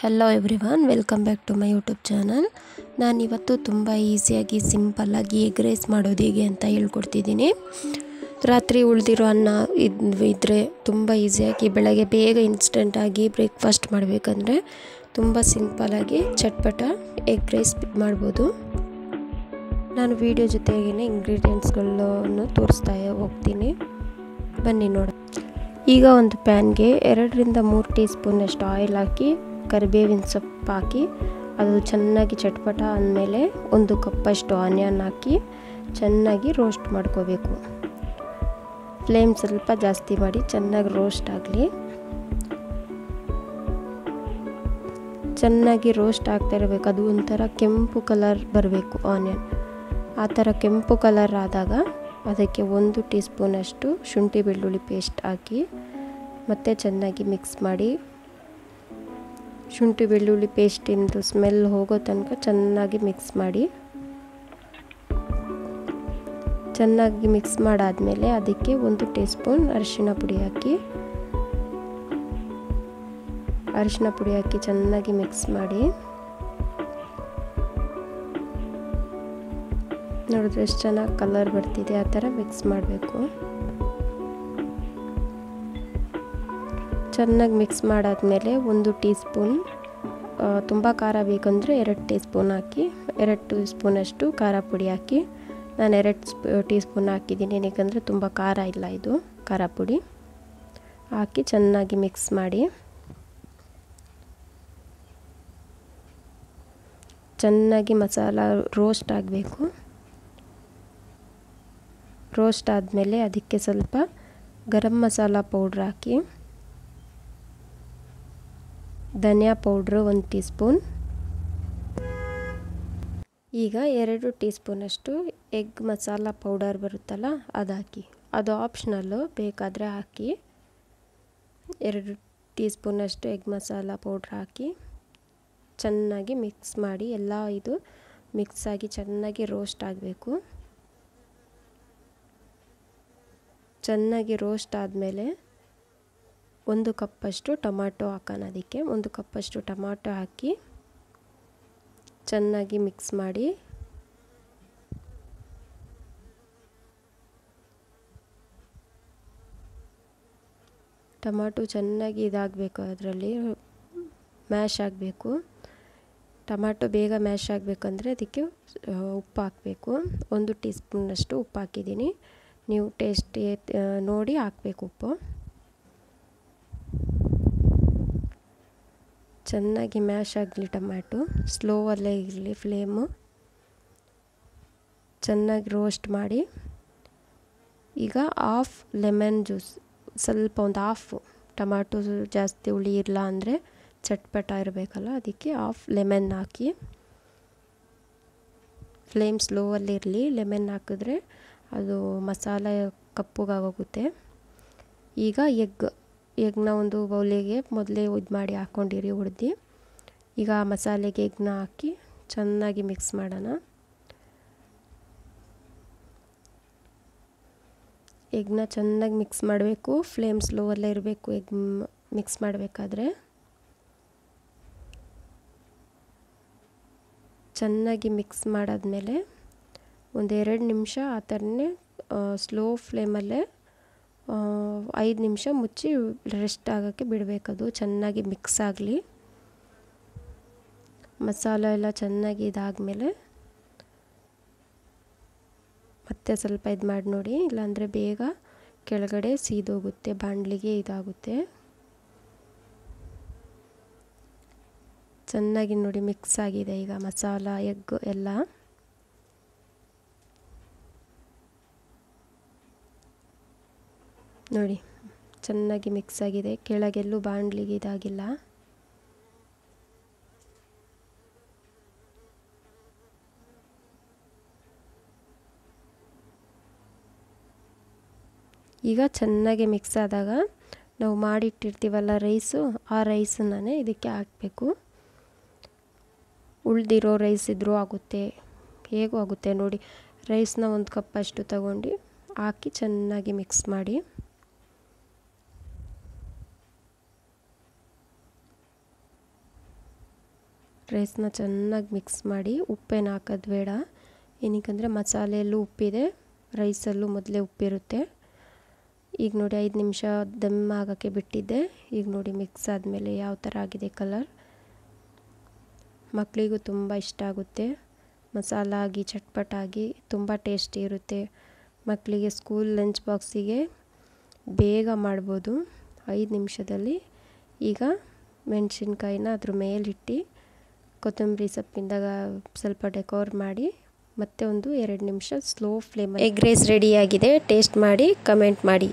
Hello everyone welcome back to my YouTube channel ನಾನಿವತ್ತು ತುಂಬ ಈಸಿಯಾಗಿ ಸಿಂಪಲ್ಲಾಗಿ ಎಗ್ ರೈಸ್ ಮಾಡೋದು ಹೇಗೆ ಅಂತ ಹೇಳ್ಕೊಡ್ತಿದ್ದೀನಿ. ರಾತ್ರಿ ಉಳಿದಿರೋ ಅನ್ನ ಇದ್ ಇದ್ದರೆ ತುಂಬ ಈಸಿಯಾಗಿ ಬೆಳಗ್ಗೆ ಬೇಗ ಇನ್ಸ್ಟೆಂಟಾಗಿ ಬ್ರೇಕ್ಫಾಸ್ಟ್ ಮಾಡಬೇಕಂದ್ರೆ ತುಂಬ ಸಿಂಪಲ್ಲಾಗಿ ಚಟ್ಪಟ ಎಗ್ ರೈಸ್ ಮಾಡ್ಬೋದು. ನಾನು ವಿಡಿಯೋ ಜೊತೆಗೇ ಇಂಗ್ರೀಡಿಯೆಂಟ್ಸ್ಗಳನ್ನು ತೋರಿಸ್ತಾ ಹೋಗ್ತೀನಿ. ಬನ್ನಿ ನೋಡ ಈಗ ಒಂದು ಪ್ಯಾನ್ಗೆ ಎರಡರಿಂದ ಮೂರು ಟೀ ಸ್ಪೂನಷ್ಟು ಆಯಿಲ್ ಹಾಕಿ ಕರಿಬೇವಿನ ಸೊಪ್ಪು ಹಾಕಿ, ಅದು ಚೆನ್ನಾಗಿ ಚಟ್ಪಟ ಅಂದಮೇಲೆ ಒಂದು ಕಪ್ಪಷ್ಟು ಆನಿಯನ್ ಹಾಕಿ ಚೆನ್ನಾಗಿ ರೋಸ್ಟ್ ಮಾಡ್ಕೋಬೇಕು. ಫ್ಲೇಮ್ ಸ್ವಲ್ಪ ಜಾಸ್ತಿ ಮಾಡಿ ಚೆನ್ನಾಗಿ ರೋಸ್ಟ್ ಆಗಲಿ. ಚೆನ್ನಾಗಿ ರೋಸ್ಟ್ ಆಗ್ತಾ ಇರಬೇಕು. ಅದು ಒಂಥರ ಕೆಂಪು ಕಲರ್ ಬರಬೇಕು ಆನಿಯನ್. ಆ ಥರ ಕೆಂಪು ಕಲರ್ ಆದಾಗ ಅದಕ್ಕೆ ಒಂದು ಟೀ ಸ್ಪೂನಷ್ಟು ಶುಂಠಿ ಬೆಳ್ಳುಳ್ಳಿ ಪೇಸ್ಟ್ ಹಾಕಿ ಮತ್ತೆ ಚೆನ್ನಾಗಿ ಮಿಕ್ಸ್ ಮಾಡಿ ಶುಂಠಿ, ಬೆಳ್ಳುಳ್ಳಿ ಪೇಸ್ಟಿಂದು ಸ್ಮೆಲ್ ಹೋಗೋ ತನಕ ಚೆನ್ನಾಗಿ ಮಿಕ್ಸ್ ಮಾಡಿ. ಚೆನ್ನಾಗಿ ಮಿಕ್ಸ್ ಮಾಡಾದಮೇಲೆ ಅದಕ್ಕೆ ಒಂದು ಟೀ ಸ್ಪೂನ್ ಅರಿಶಿಣ ಪುಡಿ ಹಾಕಿ. ಅರಿಶಿಣ ಪುಡಿ ಹಾಕಿ ಚೆನ್ನಾಗಿ ಮಿಕ್ಸ್ ಮಾಡಿ. ನೋಡಿದ್ರೆ ಎಷ್ಟು ಚೆನ್ನಾಗಿ ಕಲರ್ ಬರ್ತಿದೆ ಆ ಥರ ಮಿಕ್ಸ್ ಮಾಡಬೇಕು. ಚೆನ್ನಾಗಿ ಮಿಕ್ಸ್ ಮಾಡಾದಮೇಲೆ ಒಂದು ಟೀ ಸ್ಪೂನ್ ತುಂಬ ಖಾರ ಬೇಕಂದರೆ ಎರಡು ಟೀ ಸ್ಪೂನ್ ಹಾಕಿ, ಎರಡು ಟೀ ಸ್ಪೂನಷ್ಟು ಖಾರ ಪುಡಿ ಹಾಕಿ, ನಾನು ಎರಡು ಸ್ಪೂ ಟೀ ಸ್ಪೂನ್ ಹಾಕಿದ್ದೀನಿ. ಏನಕ್ಕೆ ತುಂಬ ಖಾರ ಇಲ್ಲ ಇದು, ಖಾರ ಪುಡಿ. ಹಾಕಿ ಚೆನ್ನಾಗಿ ಮಿಕ್ಸ್ ಮಾಡಿ. ಚೆನ್ನಾಗಿ ಮಸಾಲ ರೋಸ್ಟ್ ಆಗಬೇಕು. ರೋಸ್ಟ್ ಆದಮೇಲೆ ಅದಕ್ಕೆ ಸ್ವಲ್ಪ ಗರಂ ಮಸಾಲ ಪೌಡ್ರ್ ಹಾಕಿ ಧನಿಯಾ ಪೌಡ್ರು ಒಂದು ಟೀ ಸ್ಪೂನ್ ಈಗ ಎರಡು ಟೀ ಸ್ಪೂನಷ್ಟು ಎಗ್ ಮಸಾಲ ಪೌಡರ್ ಬರುತ್ತಲ್ಲ, ಅದು ಹಾಕಿ. ಅದು ಆಪ್ಷನಲ್ಲು ಬೇಕಾದರೆ ಹಾಕಿ. ಎರಡು ಟೀ ಸ್ಪೂನಷ್ಟು ಎಗ್ ಮಸಾಲ ಪೌಡ್ರ್ ಹಾಕಿ. ಚೆನ್ನಾಗಿ ಮಿಕ್ಸ್ ಮಾಡಿ, ಎಲ್ಲ ಇದು ಮಿಕ್ಸ್ ಆಗಿ ಚೆನ್ನಾಗಿ ರೋಸ್ಟ್ ಆಗಬೇಕು. ಚೆನ್ನಾಗಿ ರೋಸ್ಟ್ ಆದಮೇಲೆ ಒಂದು ಕಪ್ಪಷ್ಟು ಟೊಮಾಟೊ ಹಾಕೋಣ ಅದಕ್ಕೆ. ಒಂದು ಕಪ್ಪಷ್ಟು ಟೊಮಾಟೊ ಹಾಕಿ ಚೆನ್ನಾಗಿ ಮಿಕ್ಸ್ ಮಾಡಿ. ಟೊಮಾಟೊ ಚೆನ್ನಾಗಿ ಇದಾಗಬೇಕು ಅದರಲ್ಲಿ. ಮ್ಯಾಶ್ ಆಗಬೇಕು. ಟೊಮಾಟೊ ಬೇಗ ಮ್ಯಾಶ್ ಆಗಬೇಕಂದ್ರೆ ಅದಕ್ಕೆ ಉಪ್ಪು ಹಾಕಬೇಕು. ಒಂದು ಟೀ ಸ್ಪೂನಷ್ಟು ಉಪ್ಪು ಹಾಕಿದ್ದೀನಿ. ನೀವು ಟೇಸ್ಟ್ ನೋಡಿ ಹಾಕಬೇಕು ಉಪ್ಪು. ಚೆನ್ನಾಗಿ ಮ್ಯಾಶ್ ಆಗಲಿ ಟೊಮ್ಯಾಟೊ. ಸ್ಲೋವಲ್ಲೇ ಇರಲಿ ಫ್ಲೇಮು. ಚೆನ್ನಾಗಿ ರೋಸ್ಟ್ ಮಾಡಿ. ಈಗ ಆಫ್ ಲೆಮನ್ ಜ್ಯೂಸ್, ಸ್ವಲ್ಪ ಒಂದು ಹಾಫ್ ಟೊಮ್ಯಾಟೊ ಜಾಸ್ತಿ ಹುಳಿ ಇಲ್ಲ ಅಂದರೆ ಚಟ್ಪಟ ಇರಬೇಕಲ್ಲ, ಅದಕ್ಕೆ ಹಾಫ್ ಲೆಮನ್ ಹಾಕಿ. ಫ್ಲೇಮ್ ಸ್ಲೋವಲ್ಲಿ ಇರಲಿ, ಲೆಮನ್ ಹಾಕಿದ್ರೆ ಅದು ಮಸಾಲೆ ಕಪ್ಪಗಾಗೋಗುತ್ತೆ. ಈಗ ಎಗ್. ಎಗ್ನ ಒಂದು ಬೌಲಿಗೆ ಮೊದಲೇ ಇದು ಮಾಡಿ ಹಾಕ್ಕೊಂಡಿರಿ ಹುಡ್ದು ಈಗ ಮಸಾಲೆಗೆ ಎಗ್ನ ಹಾಕಿ ಚೆನ್ನಾಗಿ ಮಿಕ್ಸ್ ಮಾಡೋಣ. ಎಗ್ನ ಚೆನ್ನಾಗಿ ಮಿಕ್ಸ್ ಮಾಡಬೇಕು. ಫ್ಲೇಮ್ ಸ್ಲೋವಲ್ಲೇ ಇರಬೇಕು ಎಗ್ ಮಿಕ್ಸ್ ಮಾಡಬೇಕಾದ್ರೆ. ಚೆನ್ನಾಗಿ ಮಿಕ್ಸ್ ಮಾಡಾದ್ಮೇಲೆ ಒಂದೆರಡು ನಿಮಿಷ ಆ ಥರನೇ ಸ್ಲೋ ಫ್ಲೇಮಲ್ಲೇ ಐದು ನಿಮಿಷ ಮುಚ್ಚಿ ರೆಸ್ಟ್ ಆಗೋಕ್ಕೆ ಬಿಡಬೇಕದು. ಚೆನ್ನಾಗಿ ಮಿಕ್ಸ್ ಆಗಲಿ. ಮಸಾಲ ಎಲ್ಲ ಚೆನ್ನಾಗಿ ಇದಾದಮೇಲೆ ಮತ್ತೆ ಸ್ವಲ್ಪ ಇದು ಮಾಡಿ ನೋಡಿ. ಇಲ್ಲಾಂದರೆ ಬೇಗ ಕೆಳಗಡೆ ಸೀದೋಗುತ್ತೆ, ಬಾಣಲಿಗೆ ಇದಾಗುತ್ತೆ. ಚೆನ್ನಾಗಿ ನೋಡಿ ಮಿಕ್ಸ್ ಆಗಿದೆ ಈಗ ಮಸಾಲ, ಎಗ್ ಎಲ್ಲ. ನೋಡಿ, ಚೆನ್ನಾಗಿ ಮಿಕ್ಸ್ ಆಗಿದೆ. ಕೆಳಗೆಲ್ಲೂ ಬಾಣಲಿಗೆ ಇದಾಗಿಲ್ಲ. ಈಗ ಚೆನ್ನಾಗಿ ಮಿಕ್ಸ್ ಆದಾಗ ನಾವು ಮಾಡಿಟ್ಟಿರ್ತೀವಲ್ಲ ರೈಸು ಆ ರೈಸನ್ನೇ ಇದಕ್ಕೆ ಹಾಕಬೇಕು. ಉಳ್ದಿರೋ ರೈಸ್ ಇದ್ದರೂ ಆಗುತ್ತೆ. ಹೇಗೂ ಆಗುತ್ತೆ ನೋಡಿ ರೈಸ್ನ ಒಂದು ಕಪ್ಪಷ್ಟು ತಗೊಂಡು ಹಾಕಿ ಚೆನ್ನಾಗಿ ಮಿಕ್ಸ್ ಮಾಡಿ. ರೈಸ್ನ ಚೆನ್ನಾಗಿ ಮಿಕ್ಸ್ ಮಾಡಿ ಉಪ್ಪೇನು ಹಾಕೋದು ಬೇಡ. ಏನಕ್ಕಂದರೆ ಮಸಾಲೆಯಲ್ಲೂ ಉಪ್ಪಿದೆ, ರೈಸಲ್ಲೂ ಮೊದಲೇ ಉಪ್ಪಿರುತ್ತೆ. ಈಗ ನೋಡಿ ಐದು ನಿಮಿಷ ದಮ್ ಆಗೋಕ್ಕೆ ಬಿಟ್ಟಿದ್ದೆ. ಈಗ ನೋಡಿ ಮಿಕ್ಸ್ ಆದಮೇಲೆ ಯಾವ ಥರ ಆಗಿದೆ ಕಲರ್ ಮಕ್ಕಳಿಗೂ ತುಂಬ ಇಷ್ಟ ಆಗುತ್ತೆ. ಮಸಾಲ ಆಗಿ ಚಟ್ಪಟಾಗಿ ತುಂಬ ಟೇಸ್ಟಿ ಇರುತ್ತೆ. ಮಕ್ಕಳಿಗೆ ಸ್ಕೂಲ್ ಲಂಚ್ ಬಾಕ್ಸಿಗೆ ಬೇಗ ಮಾಡ್ಬೋದು. ಐದು ನಿಮಿಷದಲ್ಲಿ ಈಗ ಮೆಣಸಿನ್ಕಾಯಿನ ಅದ್ರ ಮೇಲಿಟ್ಟು ಕೊತ್ತಂಬರಿ ಸೊಪ್ಪಿಂದಾಗ ಸ್ವಲ್ಪ ಡೆಕೋರ್ ಮಾಡಿ ಮತ್ತೆ ಒಂದು ಎರಡು ನಿಮಿಷ ಸ್ಲೋ ಫ್ಲೇಮ್ ಎಗ್ ರೈಸ್ ರೆಡಿಯಾಗಿದೆ ಟೇಸ್ಟ್ ಮಾಡಿ, ಕಮೆಂಟ್ ಮಾಡಿ.